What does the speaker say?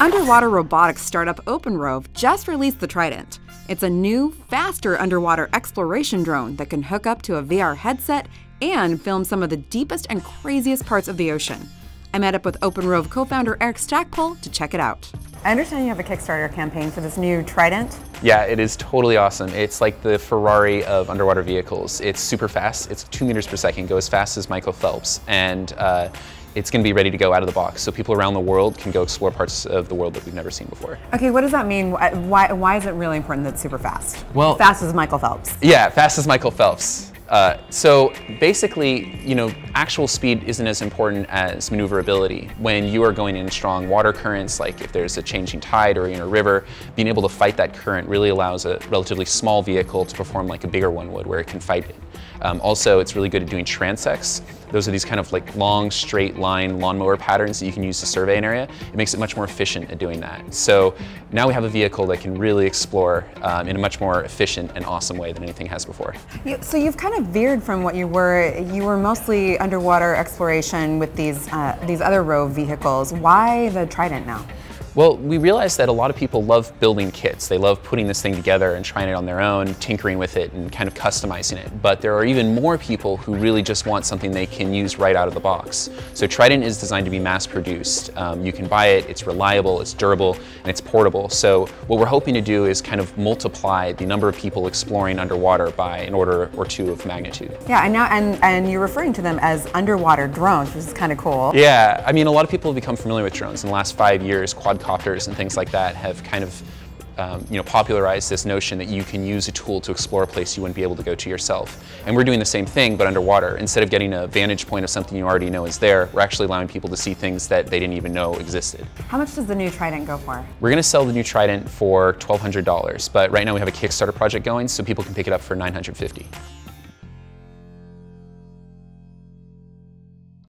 Underwater robotics startup OpenROV just released the Trident. It's a new, faster underwater exploration drone that can hook up to a VR headset and film some of the deepest and craziest parts of the ocean. I met up with OpenROV co-founder Eric Stackpole to check it out. I understand you have a Kickstarter campaign for this new Trident. Yeah, it is totally awesome. It's like the Ferrari of underwater vehicles. It's super fast. It's two meters per second, go as fast as Michael Phelps. And uh, it's going to be ready to go out of the box. So people around the world can go explore parts of the world that we've never seen before. Okay, what does that mean? Why, why is it really important that it's super fast? Well, fast as Michael Phelps. Yeah, fast as Michael Phelps. Uh, so basically, you know, actual speed isn't as important as maneuverability. When you are going in strong water currents, like if there's a changing tide or in a river, being able to fight that current really allows a relatively small vehicle to perform like a bigger one would, where it can fight it. Um, also, it's really good at doing transects. Those are these kind of like long, straight line lawnmower patterns that you can use to survey an area. It makes it much more efficient at doing that. So now we have a vehicle that can really explore um, in a much more efficient and awesome way than anything has before. You, so you've kind of veered from what you were. You were mostly underwater exploration with these uh, these other ROV vehicles. Why the Trident now? Well, we realized that a lot of people love building kits. They love putting this thing together and trying it on their own, tinkering with it and kind of customizing it. But there are even more people who really just want something they can use right out of the box. So Trident is designed to be mass produced. Um, you can buy it, it's reliable, it's durable, and it's portable. So what we're hoping to do is kind of multiply the number of people exploring underwater by an order or two of magnitude. Yeah, and now and, and you're referring to them as underwater drones, which is kind of cool. Yeah, I mean a lot of people have become familiar with drones. In the last five years, quad quadcopters and things like that have kind of um, you know, popularized this notion that you can use a tool to explore a place you wouldn't be able to go to yourself. And we're doing the same thing, but underwater. Instead of getting a vantage point of something you already know is there, we're actually allowing people to see things that they didn't even know existed. How much does the new Trident go for? We're going to sell the new Trident for $1,200, but right now we have a Kickstarter project going, so people can pick it up for 950. dollars